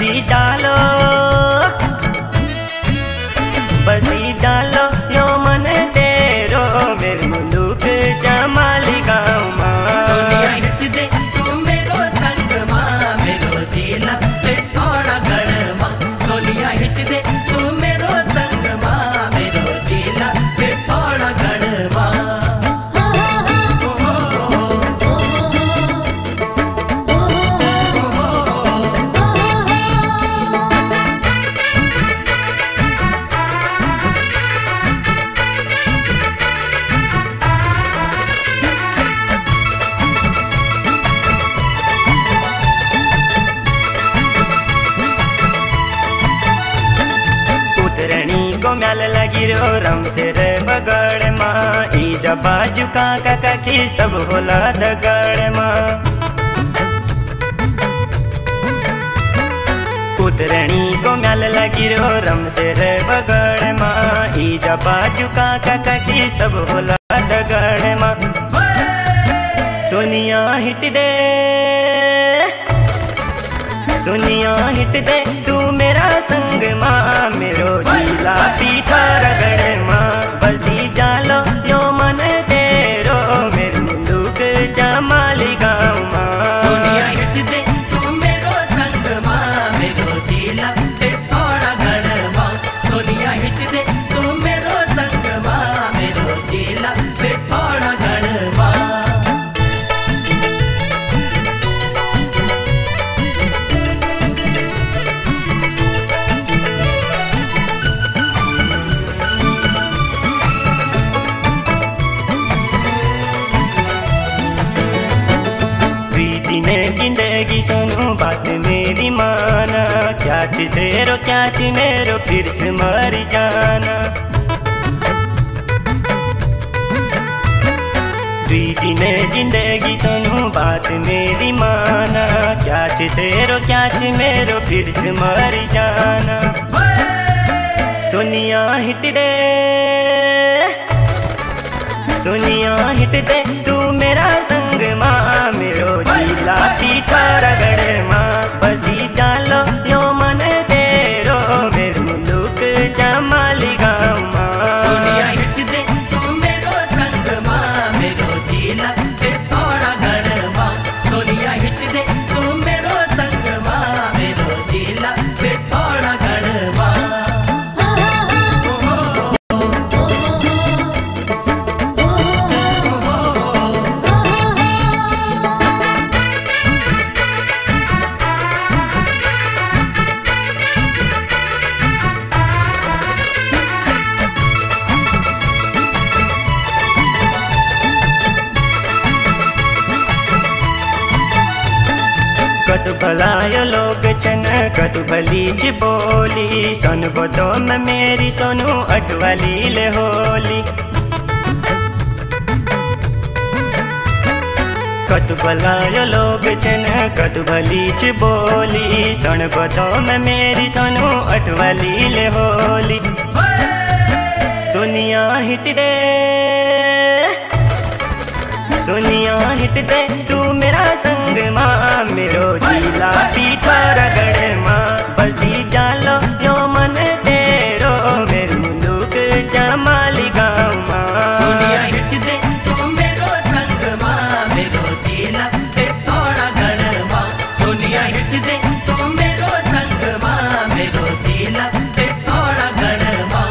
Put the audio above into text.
पीठो रगड़ माँ बसी को म्याल लगी रो रम से रे बगड़ माँ। ई जब बाजू का काका की सब होला दगड़ माँ। उतरणी को म्याल लगी रो रम से रे बगड़ माँ। ई जब बाजू का काका की सब होला दगड़ माँ। सोनिया हिट दे। सुनिया हिट दे, तू मेरा संग माँ। मेरो जिला पीठा रगड़ सुनो बात मेरी माना। क्या तेरो क्या च मेरो फिर से मर जाना। प्रीति ने ज़िंदगी सुनो बात मेरी माना। क्या तेरो क्या च मेरो फिर से मर जाना। सोनिया हिट दे भलायो लोग छन कतु भली च बोली। सन बतो में मेरी सोनू अटवाली ले होली। कतु भलायो लोग छन कतु भली च बोली। सन बतो में मेरी सोनू अटवाली ले होली। सोनिया हिट दे, सोनिया हिट दे। तू मेरा संग माँ मेरो जिला पीठो रगड़ माँ। बसी जालो, यो मन तेरो, मेरे मुलुक जमाली गाँव माँ। सोनिया थोड़ा गड़ माँ सोनिया हिट दे, तू मेरो थोड़ा गड़ माँ।